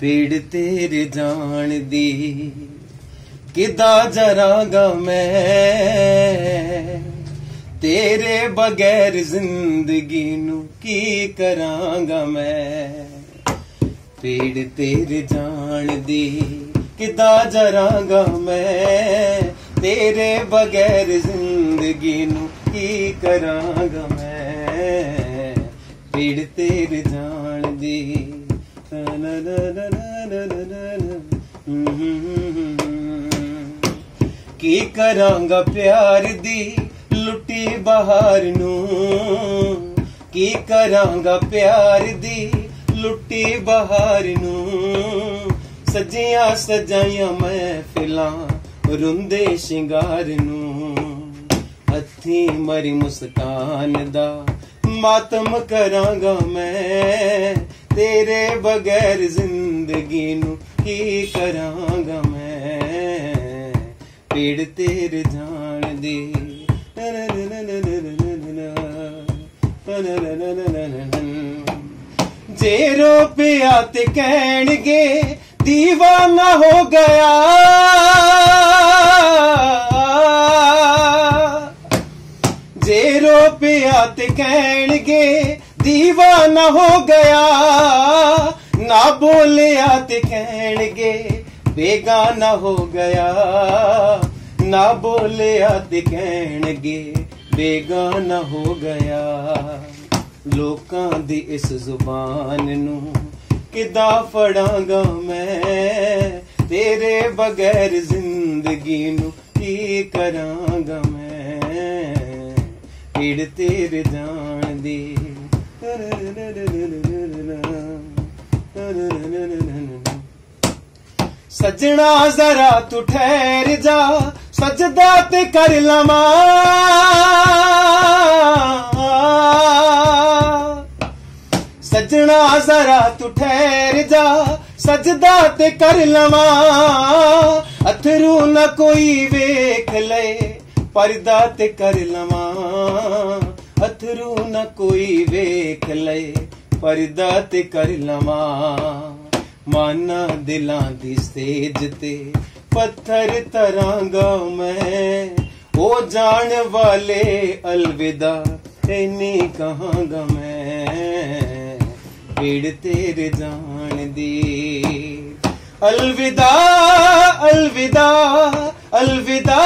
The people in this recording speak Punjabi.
ਪੀੜ ਤੇਰੇ ਜਾਣ ਦੀ ਕਿਦਾ ਜਰਾਂਗਾ ਮੈਂ? ਤੇਰੇ ਬਗੈਰ ਜ਼ਿੰਦਗੀ ਨੂੰ ਕੀ ਕਰਾਂਗਾ ਮੈਂ? ਪੀੜ ਤੇਰੇ ਜਾਣ ਦੀ ਕਿਦਾ ਜਰਾਂਗਾ ਮੈਂ? ਤੇਰੇ ਬਗੈਰ ਜ਼ਿੰਦਗੀ ਨੂੰ ਕੀ ਕਰਾਂਗਾ ਮੈਂ? ਪੀੜ ਤੇਰੇ ਜਾਣ ਦੀ Mm-hmm. ਕੀ ਕਰਾਂਗਾ ਪਿਆਰ ਦੀ ਲੁੱਟੀ ਬਹਾਰ ਨੂੰ? ਕੀ ਕਰਾਂਗਾ ਪਿਆਰ ਦੀ ਲੁੱਟੀ ਬਹਾਰ ਨੂੰ? ਸਜੀਆਂ ਸਜਾਈਆਂ ਮਹਿਫਿਲਾਂ ਰੁੰਦੇ ਸ਼ਿੰਗਾਰ ਨੂੰ। ਹੱਥੀ ਮਰੀ ਮੁਸਕਾਨ ਦਾ ਮਾਤਮ ਕਰਾਂਗਾ ਮੈਂ। ਤੇਰੇ ਬਗੈਰ ਜ਼ਿੰਦਗੀ ਨੂੰ ਕੀ ਕਰਾਂਗਾ ਮੈਂ? ਪੀੜ ਤੇਰੇ ਜਾਣ ਦੀ। ਜੇ ਰੋ ਪਿਆ ਤੇ ਕਹਿਣਗੇ دیਵਾਨਾ ਹੋ ਗਿਆ। ਜੇ ਰੋ ਪਿਆ ਤੇ ਕਹਿਣਗੇ دیਵਾਨਾ ਹੋ ਗਿਆ ਨਾ ਬੋਲਿਆ ਤੇ ਕਹਿਣਗੇ ਬੇਗਾਨਾ ਹੋ ਗਿਆ ਨਾ ਬੋਲਿਆ ਤੇ ਕਹਿਣਗੇ ਬੇਗਾਨਾ ਹੋ ਗਿਆ ਲੋਕਾਂ ਦੀ ਇਸ ਜ਼ੁਬਾਨ ਨੂੰ ਕਿਦਾਂ ਫੜਾਂਗਾ ਮੈਂ ਤੇਰੇ ਬਗੈਰ ਜ਼ਿੰਦਗੀ ਨੂੰ ਕੀ ਕਰਾਂਗਾ ਮੈਂ ਪੀੜ ਤੇਰੇ ਜਾਣ ਦੀ ਸਜਣਾ ਜ਼ਰਾ ਤੂੰ ਠਹਿਰ ਜਾ, ਸਜਦਾ ਤੇ ਕਰ ਲਵਾਂ। ਸਜਣਾ ਜ਼ਰਾ ਤੂੰ ਠਹਿਰ ਜਾ, ਸਜਦਾ ਤੇ ਕਰ ਲਵਾਂ। ਅਥਰੂ ਨਾ ਕੋਈ ਵੇਖ ਲੈ ਪਰਦਾ ਤੇ ਕਰ ਲਵਾਂ। ਅਥਰੂ ਨਾ ਕੋਈ ਵੇਖ ਲਏ ਪਰਦਾ ਤੇ ਕਰ ਲਵਾਂ। ਮਾਨਾ ਦਿਲਾਂ ਦੀ ਸਟੇਜ ਤੇ ਪੱਥਰ ਤਰਾਂਗਾ ਮੈਂ। ਉਹ ਜਾਣ ਵਾਲੇ ਅਲਵਿਦਾ ਐਨੀ ਕਹਾਂਗਾ ਮੈਂ। ਪੀੜ ਤੇਰੇ ਜਾਣ ਦੀ। ਅਲਵਿਦਾ ਅਲਵਿਦਾ ਅਲਵਿਦਾ।